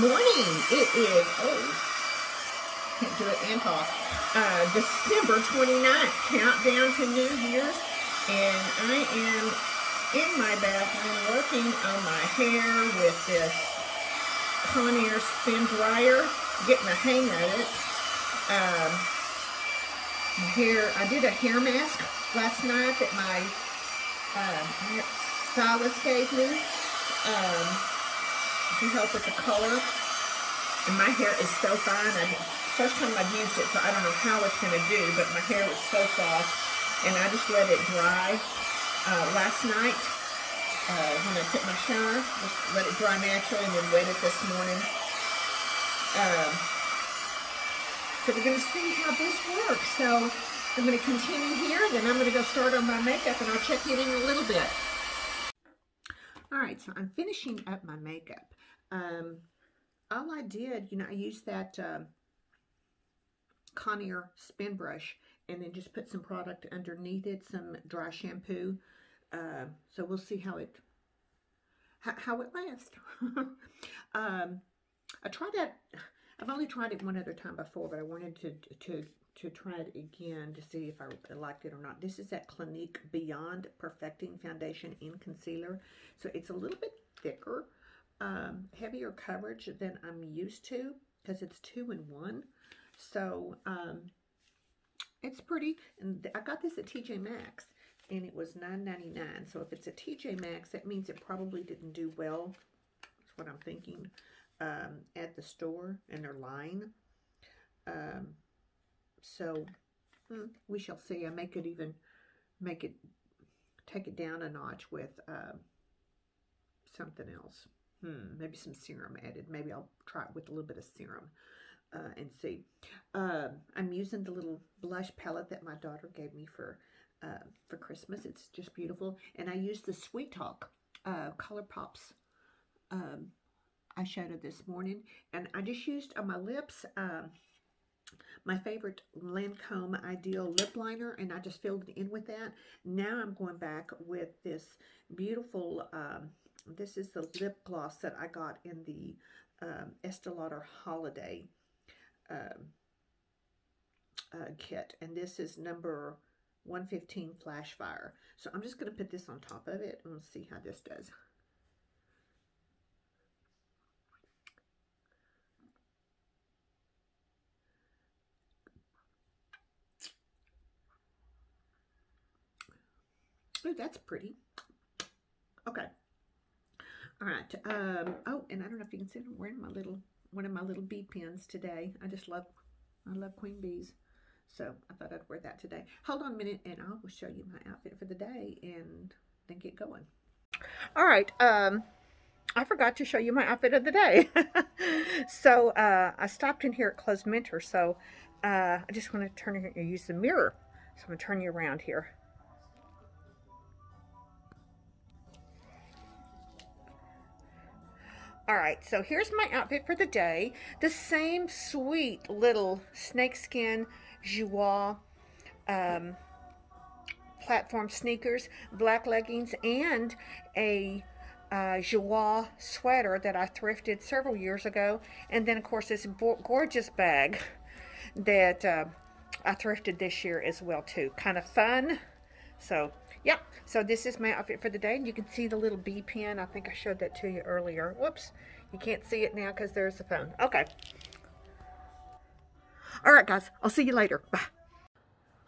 Morning. It is, oh, can't do it and talk. Uh, December 29th, countdown to New Year's. And I am in my bathroom working on my hair with this Conair spin dryer, getting a hang of it. Um, hair, I did a hair mask last night that my um, stylist gave me um, to help with the color. And my hair is so fine. I, first time I've used it, so I don't know how it's going to do, but my hair was so soft. And I just let it dry uh, last night uh, when I took my shower. Just let it dry naturally and then wet it this morning. Um, so we're going to see how this works. So I'm going to continue here, then I'm going to go start on my makeup, and I'll check in in a little bit. All right, so I'm finishing up my makeup. Um, all I did, you know, I used that um, Conair spin brush and then just put some product underneath it, some dry shampoo. Uh, so we'll see how it how, how it lasts. um, I tried that I've only tried it one other time before, but I wanted to to to try it again to see if I liked it or not. This is that Clinique Beyond Perfecting Foundation in Concealer. So it's a little bit thicker, um, heavier coverage than I'm used to because it's two in one. So um, it's pretty. And I got this at TJ Maxx and it was $9.99. So if it's a TJ Maxx, that means it probably didn't do well. That's what I'm thinking um, at the store and their line. Um, so hmm, we shall see. I may could even make it, take it down a notch with uh, something else. Hmm, maybe some serum added. Maybe I'll try it with a little bit of serum uh, and see. Uh, I'm using the little blush palette that my daughter gave me for uh, for Christmas. It's just beautiful. And I used the Sweet Talk uh, Colourpops um, eyeshadow this morning. And I just used on my lips um, my favorite Lancome Ideal lip liner, and I just filled it in with that. Now I'm going back with this beautiful, um, this is the lip gloss that I got in the um, Estee Lauder Holiday um, uh, kit, and this is number 115 Flash Fire. So I'm just going to put this on top of it, and we'll see how this does. Ooh, that's pretty. Okay. All right. Um, oh, and I don't know if you can see, I'm wearing my little, one of my little bee pins today. I just love, I love queen bees. So I thought I'd wear that today. Hold on a minute and I will show you my outfit for the day and then get going. All right. Um, I forgot to show you my outfit of the day. so uh, I stopped in here at Clothes Mentor. So uh, I just want to turn and use the mirror. So I'm going to turn you around here. All right, so here's my outfit for the day. The same sweet little snakeskin Joie um, platform sneakers, black leggings, and a uh, Joie sweater that I thrifted several years ago. And then, of course, this gorgeous bag that uh, I thrifted this year as well, too. Kind of fun. So, yeah. So this is my outfit for the day. And you can see the little B pin. I think I showed that to you earlier. Whoops. You can't see it now because there's the phone. Okay. All right, guys. I'll see you later. Bye.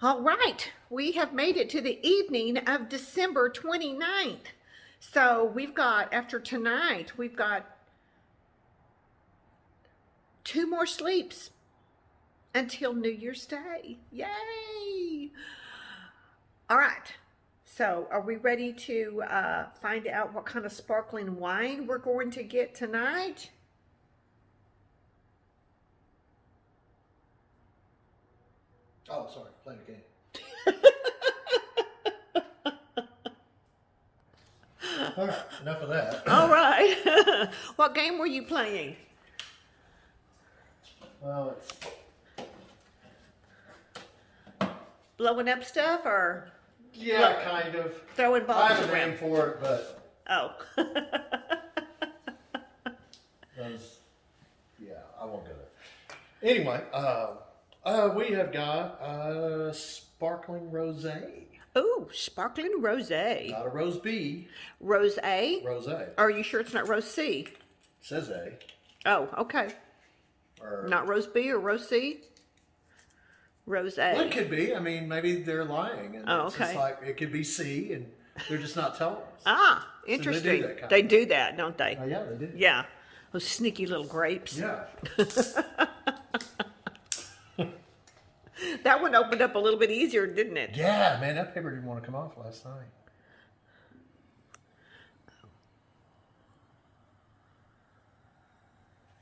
All right. We have made it to the evening of December 29th. So we've got, after tonight, we've got two more sleeps until New Year's Day. Yay! All right. So are we ready to uh, find out what kind of sparkling wine we're going to get tonight? Oh, sorry, playing a game. All right, enough of that. All right. what game were you playing? Well, it's blowing up stuff or yeah, kind of. Throwing balls I have a around. name for it, but Oh. those won't go there. Anyway, uh, uh, we have got uh, sparkling rosé. Oh, sparkling rosé. Not a rose B, Rose A? rosé. A. Are you sure it's not rose C? Says A. Oh, okay. Or, Not rose B or rose C? Rose Well, it could be. I mean, maybe they're lying. And Oh, it's okay. like it could be C, and they're just not telling us. Ah, do interesting. that kind They do that, don't they? Oh, yeah, they do. Yeah. Those sneaky little grapes. Yeah. That one opened up a little bit easier, didn't it? Yeah, man, that paper didn't want to come off last night.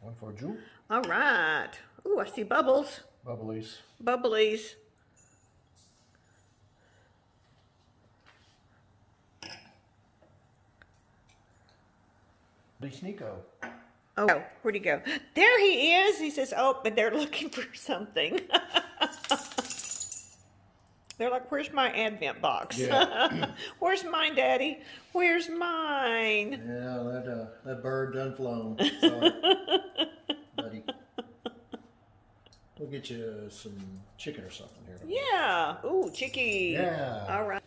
One for Jewel. All right. Ooh, I see bubbles. Bubblies. Bubblies. Sneeko. Oh, where'd he go? There he is. He says, oh, but they're looking for something. they're like, where's my advent box? Yeah. where's mine, Daddy? Where's mine? Yeah, that uh, that bird done flown. We'll get you some chicken or something here. Yeah. Ooh, chicky. Yeah. All right.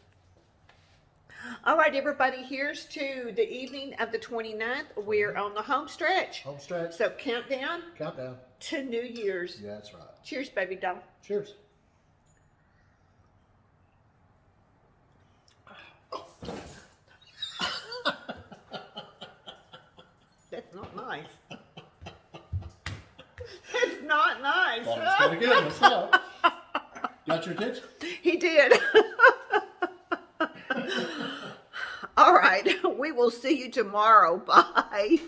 All right, everybody, here's to the evening of the 29th. We're on the home stretch. Home stretch. So countdown Countdown. to New Year's. Yeah, that's right. Cheers, baby doll. Cheers. That's not nice. Not nice. Thought it was pretty good myself. Got your attention? He did. All right. We will see you tomorrow. Bye.